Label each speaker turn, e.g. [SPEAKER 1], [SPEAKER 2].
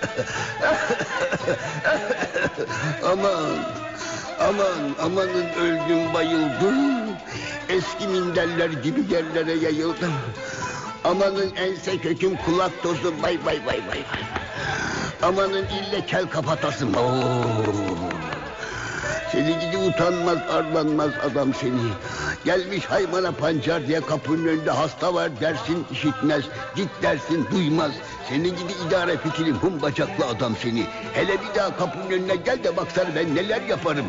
[SPEAKER 1] aman, aman, amanın öldüm bayıldım. Eski minderler gibi yerlere yayıldım. Amanın ense köküm kulak tozu bay bay bay bay. Amanın ille kel kafatasım. Oo. Seni gidi utanmaz arlanmaz adam seni. Gelmiş haymana pancar diye kapının önünde hasta var dersin işitmez. Git dersin duymaz. Senin gibi idare fikrim hum bacaklı adam seni. Hele bir daha kapının önüne gel de baksana ben neler yaparım.